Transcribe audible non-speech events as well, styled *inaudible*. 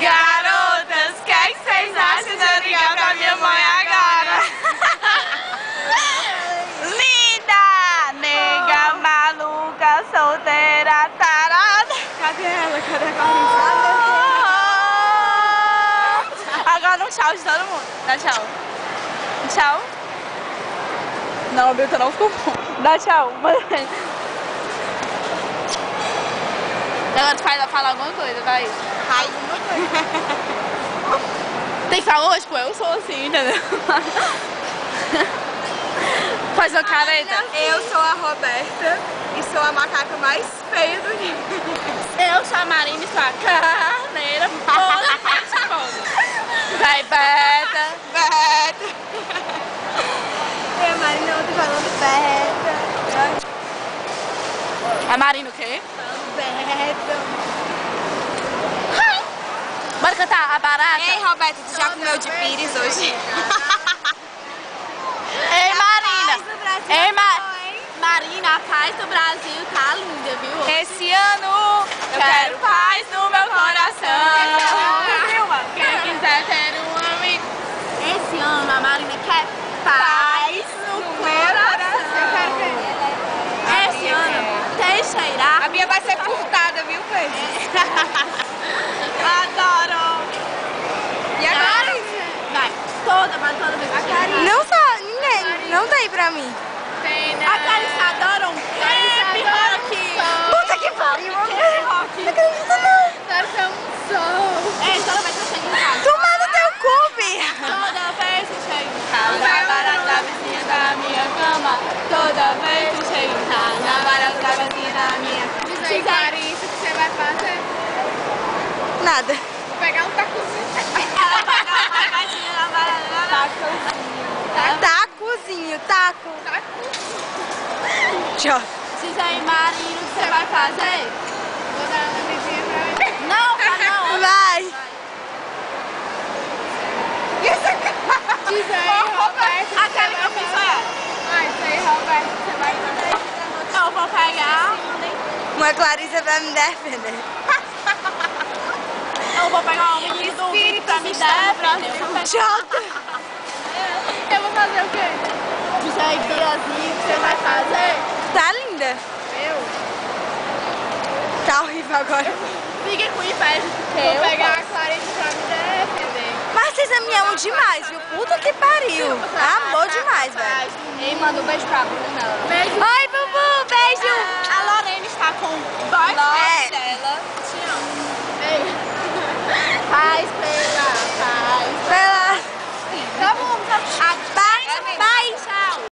Garotas, o que vocês acham de ligar pra minha mãe agora? *laughs* Linda! Nega ah. maluca, solteira, tarada. Cadê ela? Cadê a Oh! Agora um tchau de todo mundo. Dá tchau. Tchau. Não, a eu não ficou bom. Dá tchau. Agora tu faz, fala alguma coisa, vai. Alguma coisa. Tem que falar hoje, tipo, eu sou assim, entendeu? Faz uma careta. Eu sou a Roberta e sou a macaca mais feia do mundo. Eu sou a Marina e sou a carneira toda Vai, Beta. Beta. Eu, Marina, eu tô falando Beta. A Marina o quê? Beta. Bora cantar a barata? Ei, Roberta, tu já comeu de pires hoje? *laughs* Ei, Marina. Ei, Ma hein? Marina, a paz do Brasil tá linda, viu? Esse ano Eu quero paz no meu coração. Quem quiser ter um amigo. Esse ano a Marina quer paz no coração. Esse ano Teixeira. A minha vai ser furtada, viu, Cleiton? Adoro. E a Karen? Vai, toda, mas toda vez. A Karine. Não tá, ninguém. Não tem pra mim. A Carissa adora um hip rock. Puta que pariu. Rock. Não acredito não. Deve um som. É, toda vez que eu chego em casa. Toma no teu cu, Bia. Toda vez que eu chego em casa, na da vizinha da minha cama. Toda vez que eu chego em casa, na da vizinha da minha Diz aí, o que você vai fazer? Nada. Vou pegar um tacozinho. *laughs* Vai Tacozinho, taco. Tchau. Diz aí, Marina, o que você vai fazer? Vou dar uma beijinha pra mim. Não, não. Vai. Diz aí, Roberto. Aquela que eu fiz ela. Ah, isso aí, Roberto, você vai fazer? Eu vou pegar. Uma Clarissa pra me defender. Eu vou pegar um menino do vídeo pra me dar pra mim. Eu vou fazer o quê? Diz aí, Biazinho, o que você vai fazer? Tá linda. Eu? Tá horrível agora. Fica com inveja. Vou pegar a Clarice pra me defender. Mas vocês me amam demais, viu? Puta que pariu. Amor demais, velho. Ei, manda um beijo pra Bruna. Beijo. Oi, Bubu.